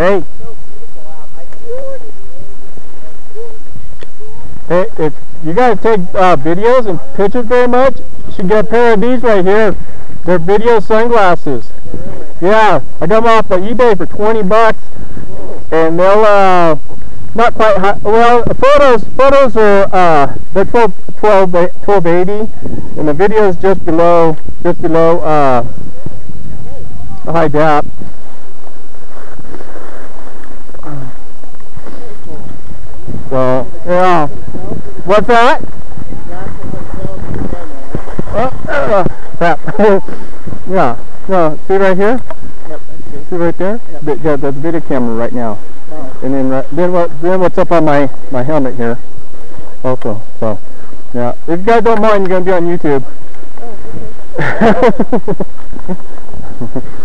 Hey. Hey, if you guys take uh, videos and pictures very much, you should get a pair of these right here. They're video sunglasses. Yeah, I got them off of eBay for 20 bucks, and they'll uh, not quite high. Well, photos photos are uh, they're 12, 12 1280, and the video is just below just below uh, high def. So yeah, what's that? Oh, uh, crap. yeah, no, see right here? Yep, See right there? Yep. The, yeah, the video camera right now. Oh. And then right, then what then what's up on my my helmet here? Also, so yeah. If you guys don't mind, you're gonna be on YouTube.